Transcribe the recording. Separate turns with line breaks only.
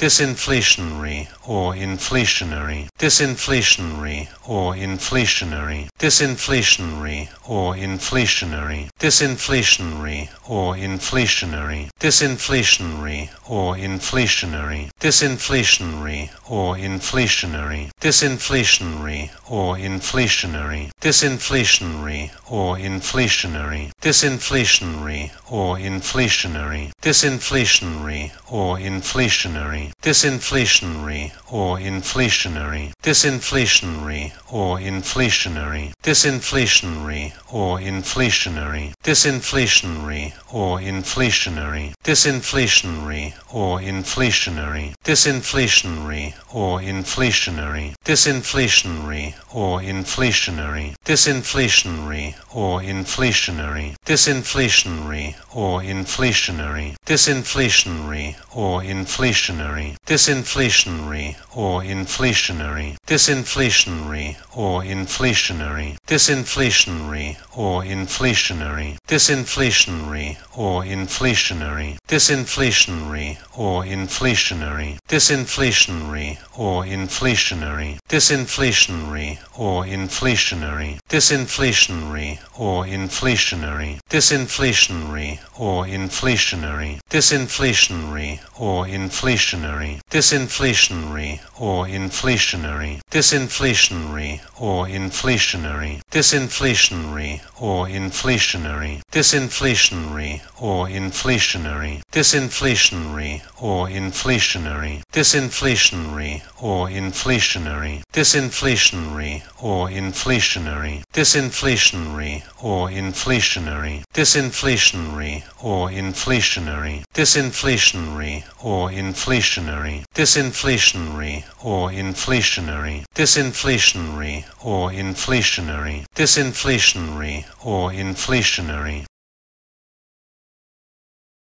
disinflationary or inflationary, disinflationary or inflationary, disinflationary or inflationary, disinflationary or inflationary, disinflationary or inflationary, disinflationary or inflationary, disinflationary or inflationary, disinflationary or inflationary, disinflationary or inflationary, disinflationary or inflationary, disinflationary or inflationary, disinflationary or inflationary, disinflationary or inflationary, disinflationary or inflationary, disinflationary or inflationary, disinflationary or inflationary, disinflationary or inflationary, disinflationary or inflationary, disinflationary or inflationary, disinflationary or inflationary, disinflationary or inflationary, disinflationary or inflationary, disinflationary or inflationary, disinflationary or inflationary, disinflationary or inflationary, disinflationary or inflationary, disinflationary or inflationary, disinflationary or inflationary, disinflationary or inflationary, disinflationary or inflationary, disinflationary or inflationary, disinflationary or inflationary, disinflationary or inflationary, disinflationary or inflationary, disinflationary or inflationary, disinflationary or inflationary, disinflationary or inflationary, disinflationary or inflationary, disinflationary or inflationary, disinflationary or inflationary, disinflationary or inflationary, disinflationary or inflationary, disinflationary or inflationary,